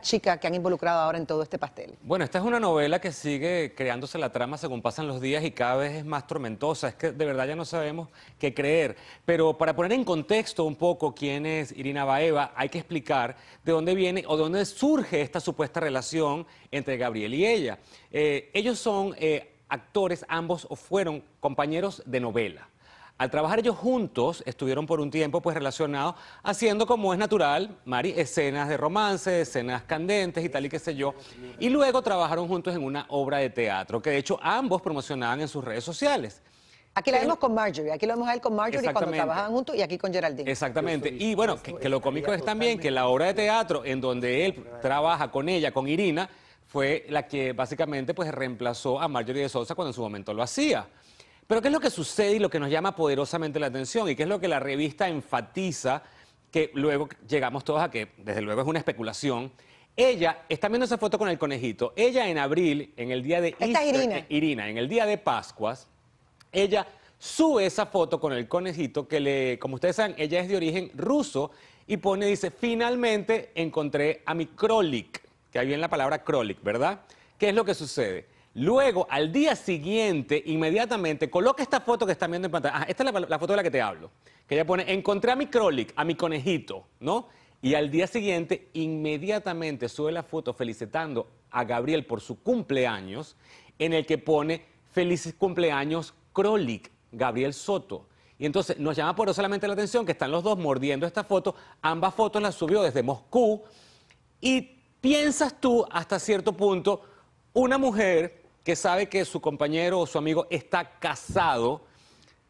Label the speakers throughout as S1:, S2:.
S1: chica que han involucrado ahora en todo este pastel.
S2: Bueno, esta es una novela que sigue creándose la trama según pasan los días y cada vez es más tormentosa. Es que de verdad ya no sabemos qué creer. Pero para poner en contexto un poco quién es Irina Baeva, hay que explicar de dónde viene o de dónde surge esta supuesta relación entre Gabriel y ella. Eh, ellos son eh, actores, ambos fueron compañeros de novela. Al trabajar ellos juntos, estuvieron por un tiempo pues relacionados, haciendo como es natural, Mari, escenas de romance, escenas candentes y tal y qué sé yo. Y luego trabajaron juntos en una obra de teatro, que de hecho ambos promocionaban en sus redes sociales.
S1: Aquí la vemos con Marjorie, aquí lo vemos a él con Marjorie cuando trabajaban juntos y aquí con Geraldine.
S2: Exactamente. Y bueno, que, que lo cómico es también que la obra de teatro en donde él trabaja con ella, con Irina, fue la que básicamente pues reemplazó a Marjorie de Sousa cuando en su momento lo hacía. Pero ¿qué es lo que sucede y lo que nos llama poderosamente la atención? ¿Y qué es lo que la revista enfatiza? Que luego llegamos todos a que, desde luego es una especulación. Ella, está viendo esa foto con el conejito, ella en abril, en el día de
S1: Esta Irina.
S2: Eh, Irina, en el día de Pascuas, ella sube esa foto con el conejito que le, como ustedes saben, ella es de origen ruso y pone, dice, finalmente encontré a mi Krolik, que ahí viene la palabra Krolik, ¿verdad? ¿Qué es lo que sucede? Luego, al día siguiente, inmediatamente, coloca esta foto que están viendo en pantalla. Ah, esta es la, foto de la que te hablo. Que ella pone, encontré a mi Krolik, a mi conejito, ¿no? Y al día siguiente, inmediatamente sube la foto felicitando a Gabriel por su cumpleaños, en el que pone, felices cumpleaños Krolik, Gabriel Soto. Y entonces nos llama por solamente la atención que están los dos mordiendo esta foto. Ambas fotos las subió desde Moscú. Y piensas tú, hasta cierto punto, una mujer que sabe que su compañero o su amigo está casado,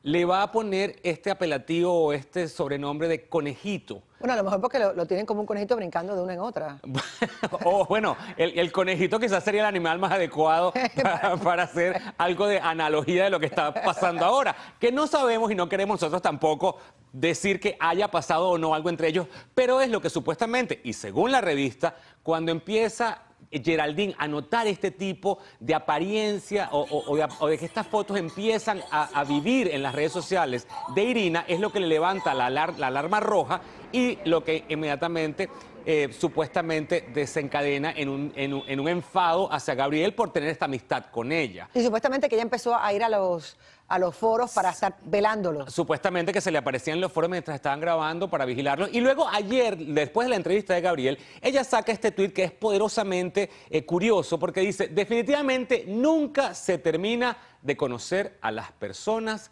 S2: le va a poner este apelativo o este sobrenombre de conejito.
S1: Bueno, a lo mejor porque lo, tienen como un conejito brincando de una en otra.
S2: o bueno, el, conejito quizás sería el animal más adecuado para, hacer algo de analogía de lo que está pasando ahora, que no sabemos y no queremos nosotros tampoco decir que haya pasado o no algo entre ellos, pero es lo que supuestamente, y según la revista, cuando empieza Geraldine a notar este tipo de apariencia o, de, que estas fotos empiezan a, vivir en las redes sociales de Irina, es lo que le levanta la, alarma roja y lo que inmediatamente eh, supuestamente desencadena en un, en, un, en un, enfado hacia Gabriel por tener esta amistad con ella.
S1: Y supuestamente que ella empezó a ir a los, a los foros para estar velándolos.
S2: Supuestamente que se le aparecían los foros mientras estaban grabando para vigilarlos. Y luego ayer, después de la entrevista de Gabriel, ella saca este tuit que es poderosamente eh, curioso porque dice, definitivamente nunca se termina de conocer a las personas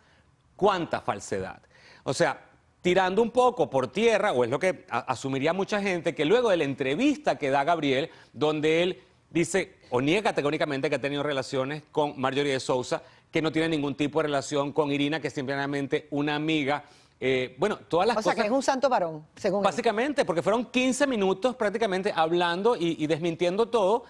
S2: cuánta falsedad. O sea, tirando un poco por tierra, o es lo que asumiría mucha gente, que luego de la entrevista que da Gabriel, donde él dice o niega categóricamente que ha tenido relaciones con Marjorie de Sousa, que no tiene ningún tipo de relación con Irina, que es simplemente una amiga. Eh, bueno, todas las cosas...
S1: O sea, que es un santo varón, según
S2: Básicamente, porque fueron 15 minutos prácticamente hablando y, y desmintiendo todo,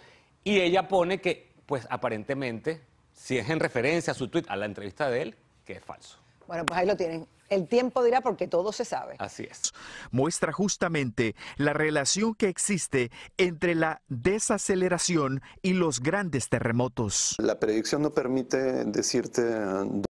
S2: y ella pone que, pues aparentemente, si es en referencia a su tweet, a la entrevista de él, que es falso.
S1: Bueno, pues ahí lo tienen. El tiempo dirá porque todo se sabe.
S2: Así es.
S3: Muestra justamente la relación que existe entre la desaceleración y los grandes terremotos.
S4: La predicción no permite decirte